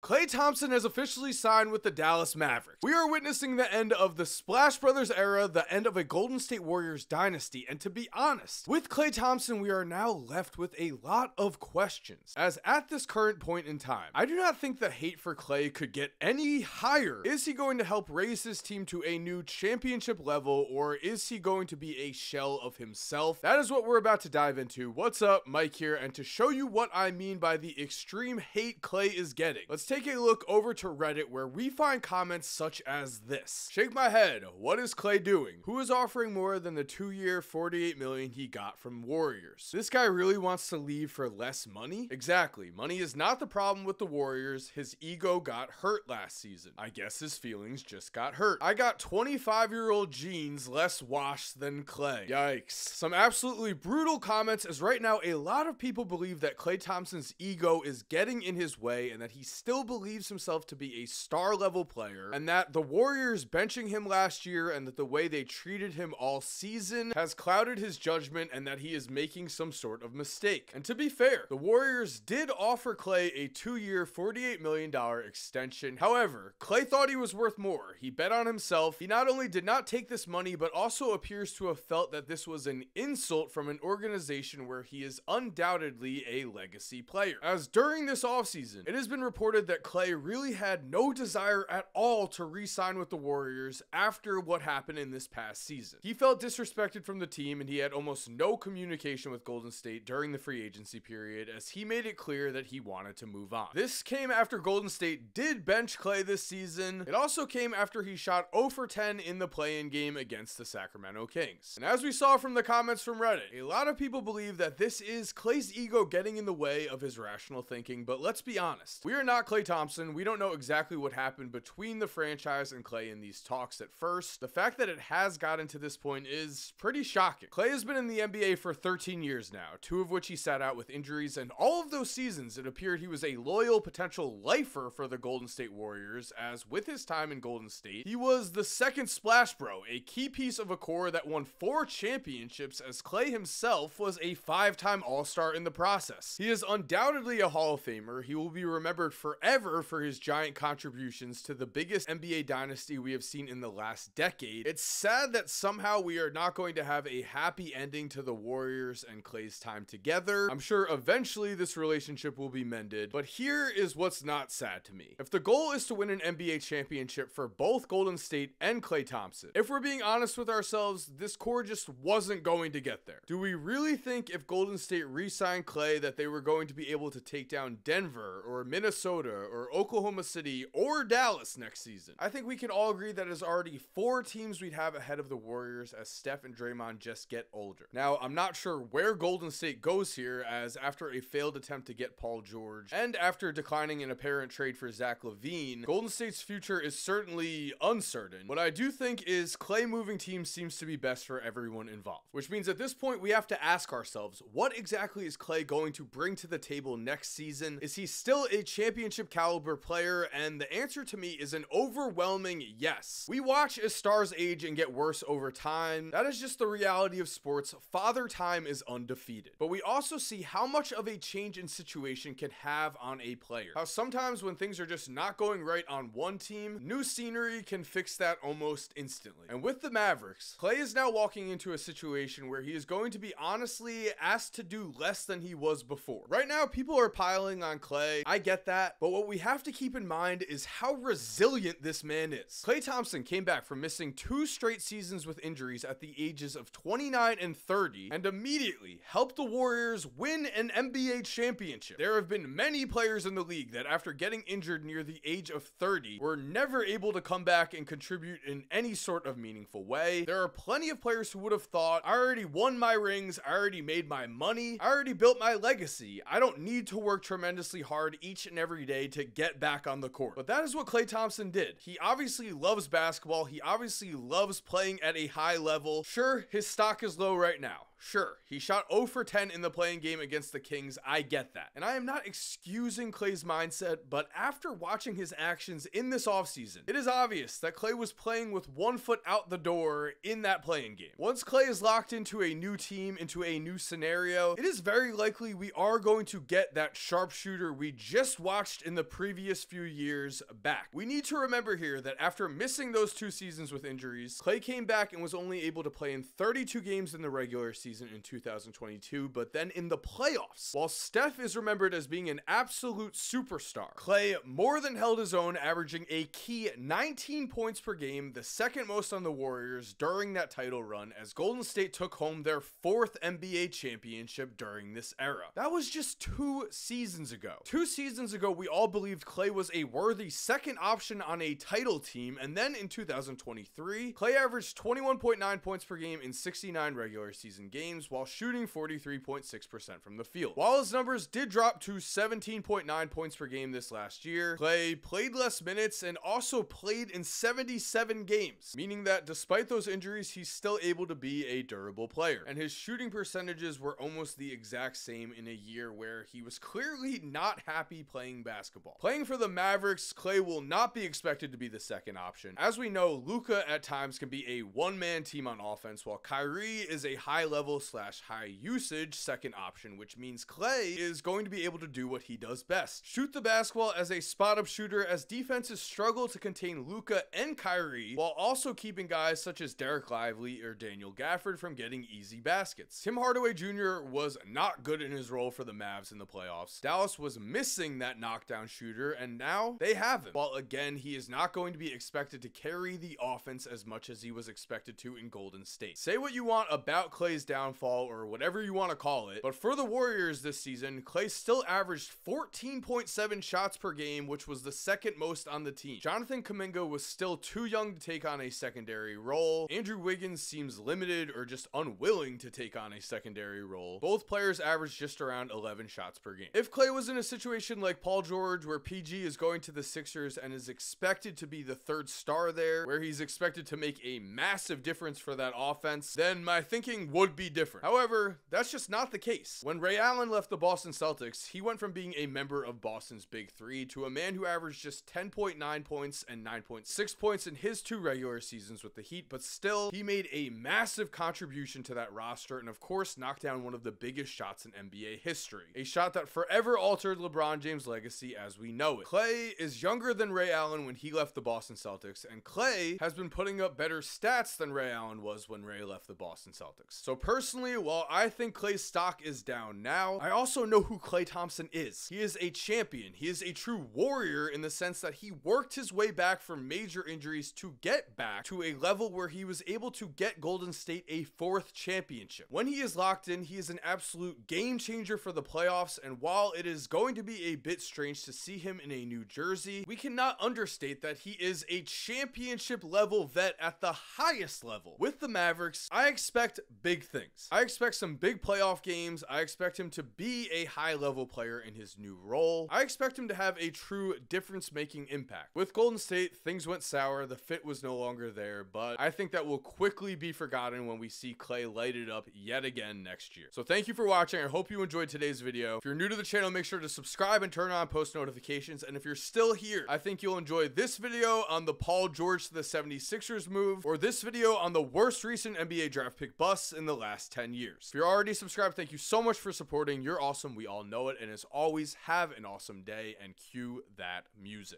Klay Thompson has officially signed with the Dallas Mavericks. We are witnessing the end of the Splash Brothers era, the end of a Golden State Warriors dynasty, and to be honest, with Klay Thompson, we are now left with a lot of questions. As at this current point in time, I do not think the hate for Klay could get any higher. Is he going to help raise his team to a new championship level, or is he going to be a shell of himself? That is what we're about to dive into. What's up, Mike here, and to show you what I mean by the extreme hate Klay is getting, let's take a look over to Reddit where we find comments such as this. Shake my head. What is Klay doing? Who is offering more than the two year 48 million he got from Warriors? This guy really wants to leave for less money? Exactly. Money is not the problem with the Warriors. His ego got hurt last season. I guess his feelings just got hurt. I got 25 year old jeans less washed than Klay. Yikes. Some absolutely brutal comments as right now a lot of people believe that Klay Thompson's ego is getting in his way and that he still believes himself to be a star level player, and that the Warriors benching him last year and that the way they treated him all season has clouded his judgment and that he is making some sort of mistake. And to be fair, the Warriors did offer Klay a two year, $48 million extension. However, Klay thought he was worth more. He bet on himself. He not only did not take this money, but also appears to have felt that this was an insult from an organization where he is undoubtedly a legacy player. As during this offseason, it has been reported that Klay really had no desire at all to re sign with the Warriors after what happened in this past season. He felt disrespected from the team and he had almost no communication with Golden State during the free agency period as he made it clear that he wanted to move on. This came after Golden State did bench Klay this season. It also came after he shot 0 for 10 in the play in game against the Sacramento Kings. And as we saw from the comments from Reddit, a lot of people believe that this is Klay's ego getting in the way of his rational thinking, but let's be honest, we are not Klay Thompson. We don't know exactly what happened between the franchise and Klay in these talks at first. The fact that it has gotten to this point is pretty shocking. Klay has been in the NBA for 13 years now, two of which he sat out with injuries, and all of those seasons it appeared he was a loyal potential lifer for the Golden State Warriors, as with his time in Golden State, he was the second splash bro, a key piece of a core that won four championships as Klay himself was a five-time All-Star in the process. He is undoubtedly a Hall of Famer. He will be remembered forever for his giant contributions to the biggest NBA dynasty we have seen in the last decade. It's sad that somehow we are not going to have a happy ending to the Warriors and Klay's time together. I'm sure eventually this relationship will be mended, but here is what's not sad to me. If the goal is to win an NBA championship for both Golden State and Klay Thompson, if we're being honest with ourselves, this core just wasn't going to get there. Do we really think if Golden State re-signed Klay that they were going to be able to take down Denver or Minnesota or Oklahoma City or Dallas next season? I think we can all agree that is already four teams we'd have ahead of the Warriors as Steph and Draymond just get older. Now, I'm not sure where Golden State goes here as after a failed attempt to get Paul George and after declining an apparent trade for Zach LaVine, Golden State's future is certainly uncertain. What I do think is Klay moving teams seems to be best for everyone involved, which means at this point we have to ask ourselves, what exactly is Klay going to bring to the table next season? Is he still a championship caliber player? And the answer to me is an overwhelming yes. We watch as stars age and get worse over time. That is just the reality of sports. Father time is undefeated. But we also see how much of a change in situation can have on a player. How sometimes when things are just not going right on one team, new scenery can fix that almost instantly. And with the Mavericks, Klay is now walking into a situation where he is going to be honestly asked to do less than he was before. Right now, people are piling on Klay. I get that. But what we have to keep in mind is how resilient this man is. Klay Thompson came back from missing two straight seasons with injuries at the ages of 29 and 30 and immediately helped the Warriors win an NBA championship. There have been many players in the league that after getting injured near the age of 30 were never able to come back and contribute in any sort of meaningful way. There are plenty of players who would have thought, I already won my rings, I already made my money, I already built my legacy. I don't need to work tremendously hard each and every day to get back on the court. But that is what Klay Thompson did. He obviously loves basketball. He obviously loves playing at a high level. Sure, his stock is low right now. Sure, he shot 0 for 10 in the play in game against the Kings. I get that. And I am not excusing Klay's mindset, but after watching his actions in this offseason, it is obvious that Klay was playing with one foot out the door in that play in game. Once Klay is locked into a new team, into a new scenario, it is very likely we are going to get that sharpshooter we just watched in the previous few years back. We need to remember here that after missing those two seasons with injuries, Klay came back and was only able to play in 32 games in the regular season in 2022, but then in the playoffs, while Steph is remembered as being an absolute superstar, Klay more than held his own, averaging a key 19 points per game, the second most on the Warriors during that title run, as Golden State took home their fourth NBA championship during this era. That was just two seasons ago. Two seasons ago, we all believed Klay was a worthy second option on a title team, and then in 2023, Klay averaged 21.9 points per game in 69 regular season games while shooting 43.6% from the field. While his numbers did drop to 17.9 points per game this last year, Klay played less minutes and also played in 77 games, meaning that despite those injuries, he's still able to be a durable player. And his shooting percentages were almost the exact same in a year where he was clearly not happy playing basketball. Playing for the Mavericks, Klay will not be expected to be the second option. As we know, Luka at times can be a one-man team on offense, while Kyrie is a high level slash high usage second option, which means Klay is going to be able to do what he does best. Shoot the basketball as a spot up shooter as defenses struggle to contain Luka and Kyrie, while also keeping guys such as Dereck Lively or Daniel Gafford from getting easy baskets. Tim Hardaway Jr. was not good in his role for the Mavs in the playoffs. Dallas was missing that knockdown shooter, and now they have him. While again, he is not going to be expected to carry the offense as much as he was expected to in Golden State. Say what you want about Klay's downfall or whatever you want to call it, but for the Warriors this season, Klay still averaged 14.7 shots per game, which was the second most on the team. Jonathan Kuminga was still too young to take on a secondary role. Andrew Wiggins seems limited or just unwilling to take on a secondary role. Both players averaged just around 11 shots per game. If Klay was in a situation like Paul George, where PG is going to the Sixers and is expected to be the third star there, where he's expected to make a massive difference for that offense, then my thinking would be different. However, that's just not the case. When Ray Allen left the Boston Celtics, he went from being a member of Boston's Big Three to a man who averaged just 10.9 points and 9.6 points in his two regular seasons with the Heat, but still, he made a massive contribution to that roster and, of course, knocked down one of the biggest shots in NBA history. A shot that forever altered LeBron James' legacy as we know it. Klay is younger than Ray Allen when he left the Boston Celtics, and Klay has been putting up better stats than Ray Allen was when Ray left the Boston Celtics. So personally, while I think Klay's stock is down now, I also know who Klay Thompson is. He is a champion. He is a true warrior in the sense that he worked his way back from major injuries to get back to a level where he was able to get Golden State a fourth championship. When he is locked in, he is an absolute game changer for the playoffs, and while it is going to be a bit strange to see him in a New Jersey, we cannot understate that he is a championship level vet at the highest level. With the Mavericks, I expect big things. I expect some big playoff games. I expect him to be a high level player in his new role. I expect him to have a true difference making impact. With Golden State, things went sour. The fit was no longer there, but I think that will quickly be forgotten when we see Klay light it up yet again next year. So thank you for watching. I hope you enjoyed today's video. If you're new to the channel, make sure to subscribe and turn on post notifications. And if you're still here, I think you'll enjoy this video on the Paul George to the 76ers move, or this video on the worst recent NBA draft pick busts in the last 10 years. If you're already subscribed, thank you so much for supporting. You're awesome. We all know it. And as always, have an awesome day and cue that music.